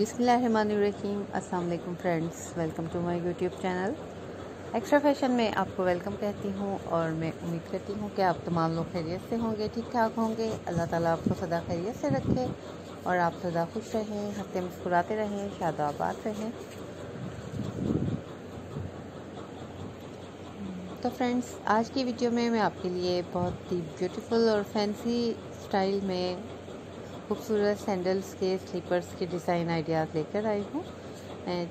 बिसमीम अल्लाम friends, welcome to my YouTube channel. Extra fashion में आपको वेलकम कहती हूँ और मैं उम्मीद करती हूँ कि आप तमाम लोग खैरियत से होंगे ठीक ठाक होंगे। अल्लाह ताला आपको सदा खैरियत से रखे और आप सदा खुश रहें हँसते मुस्कुराते रहें शादाबाद रहें। तो फ्रेंड्स, आज की वीडियो में मैं आपके लिए बहुत ही ब्यूटीफुल और फैंसी स्टाइल में खूबसूरत सैंडल्स के स्लीपर्स के डिज़ाइन आइडियाज़ लेकर आई हूँ।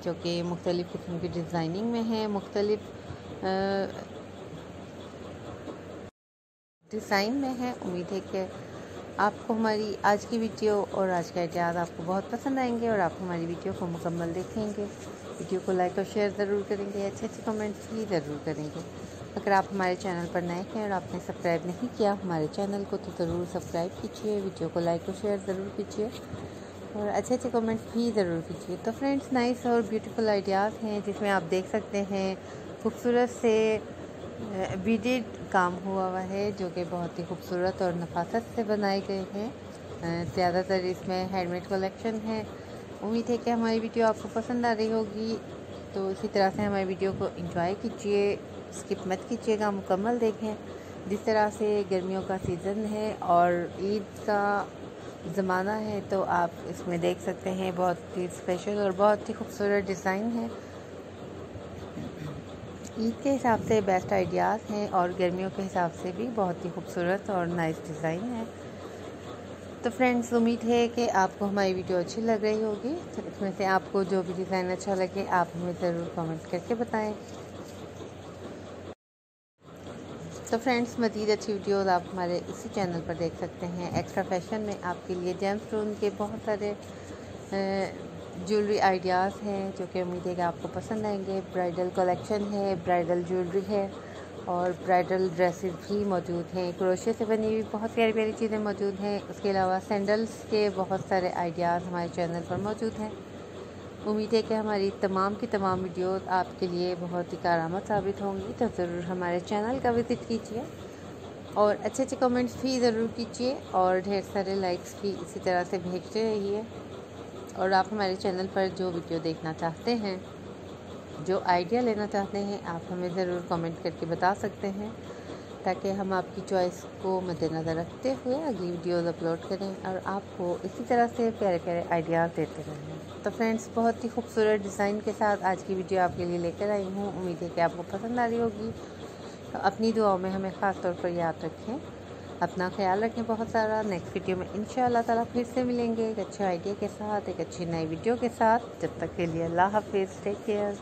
जो कि मुख्तलिफ़ किस्म की डिज़ाइनिंग में है। मुख्तलिफ़ डिज़ाइन में है। उम्मीद है कि आपको हमारी आज की वीडियो और आज का आइडियाज़ आपको बहुत पसंद आएँगे और आप हमारी वीडियो को मुकम्मल देखेंगे। वीडियो को लाइक और शेयर ज़रूर करेंगे। अच्छे अच्छे कमेंट्स भी ज़रूर करेंगे। अगर आप हमारे चैनल पर नए हैं और आपने सब्सक्राइब नहीं किया हमारे चैनल को तो ज़रूर सब्सक्राइब कीजिए, वीडियो को लाइक और शेयर ज़रूर कीजिए और अच्छे अच्छे कमेंट्स भी ज़रूर कीजिए। तो फ्रेंड्स, नाइस और ब्यूटीफुल आइडियाज़ हैं जिसमें आप देख सकते हैं खूबसूरत से बीडेड काम हुआ हुआ है जो कि बहुत ही खूबसूरत और नफासत से बनाए गए हैं। ज़्यादातर इसमें हैंडमेड कलेक्शन है। उम्मीद है कि हमारी वीडियो आपको पसंद आ रही होगी। तो इसी तरह से हमारी वीडियो को इंजॉय कीजिए। स्किप मत कीजिएगा, मुकम्मल देखें। जिस तरह से गर्मियों का सीज़न है और ईद का ज़माना है तो आप इसमें देख सकते हैं, बहुत ही स्पेशल और बहुत ही खूबसूरत डिज़ाइन है। ईद के हिसाब से बेस्ट आइडियाज़ हैं और गर्मियों के हिसाब से भी बहुत ही खूबसूरत और नाइस डिज़ाइन है। तो फ्रेंड्स उम्मीद है कि आपको हमारी वीडियो अच्छी लग रही होगी। तो इसमें से आपको जो भी डिज़ाइन अच्छा लगे, आप हमें ज़रूर कमेंट करके बताएँ। तो फ्रेंड्स, मज़ीद अच्छी वीडियोस आप हमारे इसी चैनल पर देख सकते हैं। एक्स्ट्रा फ़ैशन में आपके लिए जेम स्टोन के बहुत सारे ज्वेलरी आइडियाज़ हैं जो कि उम्मीद है कि आपको पसंद आएँगे। ब्राइडल कलेक्शन है, ब्राइडल ज्वेलरी है और ब्राइडल ड्रेसेस भी मौजूद हैं। क्रोशे से बनी हुई बहुत प्यारी प्यारी चीज़ें मौजूद हैं। उसके अलावा सैंडल्स के बहुत सारे आइडियाज़ हमारे चैनल पर मौजूद हैं। उम्मीद है कि हमारी तमाम की तमाम वीडियो आपके लिए बहुत ही कारामद साबित होंगी। तो ज़रूर हमारे चैनल का विज़िट कीजिए और अच्छे अच्छे कमेंट्स भी ज़रूर कीजिए और ढेर सारे लाइक्स भी इसी तरह से भेजते रहिए। और आप हमारे चैनल पर जो वीडियो देखना चाहते हैं, जो आइडिया लेना चाहते हैं, आप हमें ज़रूर कमेंट करके बता सकते हैं। ताकि हम आपकी चॉइस को मद्देनज़र रखते हुए अगली वीडियोज़ अपलोड करें और आपको इसी तरह से प्यारे प्यारे आइडियाज़ देते रहें। तो फ्रेंड्स बहुत ही खूबसूरत डिज़ाइन के साथ आज की वीडियो आपके लिए लेकर आई हूँ। उम्मीद है कि आपको पसंद आ रही होगी। तो अपनी दुआओं में हमें ख़ास तौर पर याद रखें। अपना ख्याल रखें बहुत सारा। नेक्स्ट वीडियो में इन ताला फिर से मिलेंगे एक अच्छे आइडिया के साथ, एक अच्छी नई वीडियो के साथ। जब तक के लिए अल्लाह हाफिज़। Take care